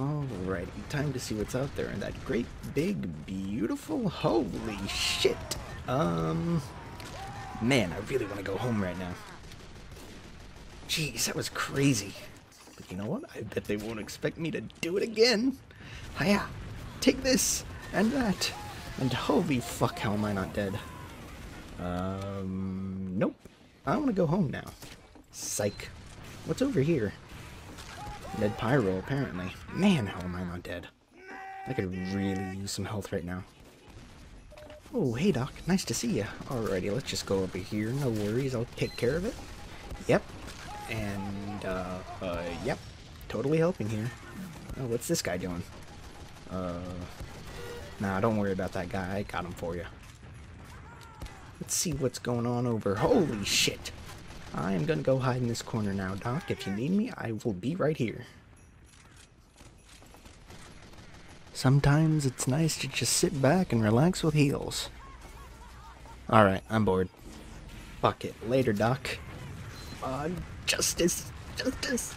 Alrighty, time to see what's out there in that great, big, beautiful, holy shit. Um, man, I really want to go home right now. Jeez, that was crazy. But you know what? I bet they won't expect me to do it again. Hiya, take this and that. And holy fuck, how am I not dead? Um, nope. I want to go home now. Psych. What's over here? Dead Pyro, apparently. Man, how am I not dead? I could really use some health right now. Oh, hey Doc, nice to see you. Alrighty, let's just go over here. No worries, I'll take care of it. Yep. And, uh, uh, yep. Totally helping here. Oh, what's this guy doing? Uh, nah, don't worry about that guy. I got him for you. Let's see what's going on over. Holy shit! I am gonna go hide in this corner now, Doc. If you need me, I will be right here. Sometimes it's nice to just sit back and relax with heals. Alright, I'm bored. Fuck it. Later, Doc. Uh, justice! Justice!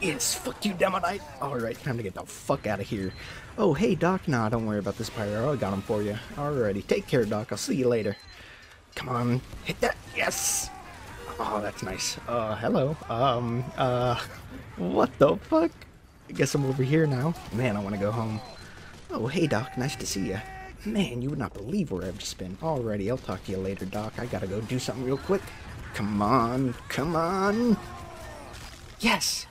Yes, fuck you, Demonite! Alright, time to get the fuck out of here. Oh, hey, Doc. Nah, don't worry about this pyro. I got him for you. Alrighty, take care, Doc. I'll see you later. Come on, hit that. Yes! Oh, that's nice. Uh, hello. Um, uh, what the fuck? I guess I'm over here now. Man, I want to go home. Oh, hey, Doc. Nice to see you. Man, you would not believe where I've just been. Alrighty, I'll talk to you later, Doc. I gotta go do something real quick. Come on, come on. Yes!